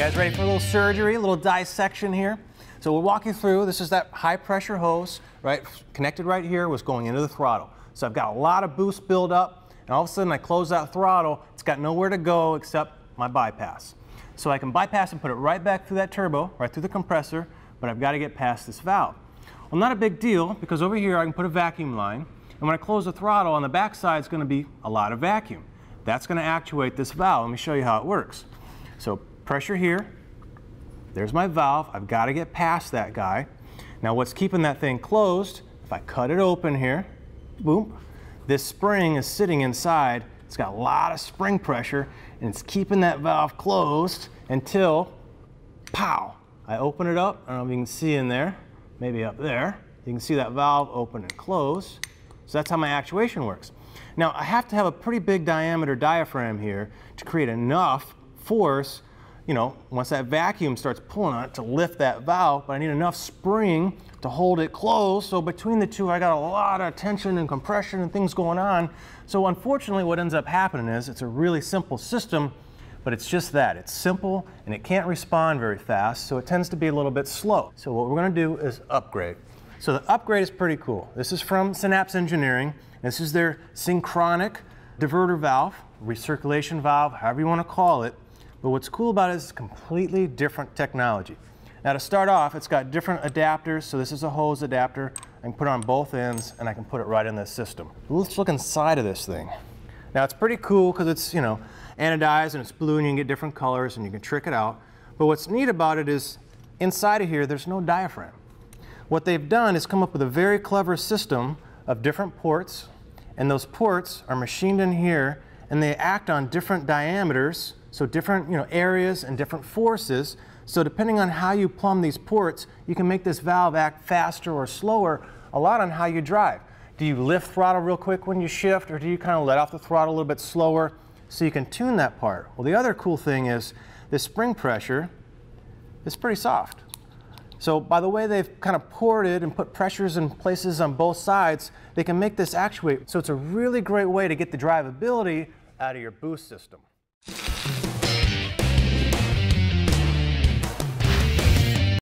guys ready for a little surgery, a little dissection here? So we'll walk you through. This is that high pressure hose, right? Connected right here was going into the throttle. So I've got a lot of boost build up, and all of a sudden I close that throttle. It's got nowhere to go except my bypass. So I can bypass and put it right back through that turbo, right through the compressor, but I've got to get past this valve. Well, not a big deal because over here I can put a vacuum line, and when I close the throttle on the back side is going to be a lot of vacuum. That's going to actuate this valve. Let me show you how it works. So pressure here, there's my valve. I've got to get past that guy. Now what's keeping that thing closed, if I cut it open here, boom, this spring is sitting inside. It's got a lot of spring pressure and it's keeping that valve closed until, pow, I open it up. I don't know if you can see in there, maybe up there. You can see that valve open and close. So that's how my actuation works. Now I have to have a pretty big diameter diaphragm here to create enough force you know, once that vacuum starts pulling on it to lift that valve, but I need enough spring to hold it closed. So between the two, I got a lot of tension and compression and things going on. So unfortunately, what ends up happening is it's a really simple system, but it's just that. It's simple and it can't respond very fast, so it tends to be a little bit slow. So what we're gonna do is upgrade. So the upgrade is pretty cool. This is from Synapse Engineering. This is their synchronic diverter valve, recirculation valve, however you wanna call it. But what's cool about it is it's completely different technology. Now to start off, it's got different adapters. So this is a hose adapter. I can put it on both ends and I can put it right in this system. Let's look inside of this thing. Now it's pretty cool because it's, you know, anodized and it's blue and you can get different colors and you can trick it out. But what's neat about it is inside of here, there's no diaphragm. What they've done is come up with a very clever system of different ports and those ports are machined in here and they act on different diameters so different you know, areas and different forces. So depending on how you plumb these ports, you can make this valve act faster or slower, a lot on how you drive. Do you lift throttle real quick when you shift, or do you kind of let off the throttle a little bit slower? So you can tune that part. Well, the other cool thing is this spring pressure is pretty soft. So by the way they've kind of ported and put pressures in places on both sides, they can make this actuate. So it's a really great way to get the drivability out of your boost system.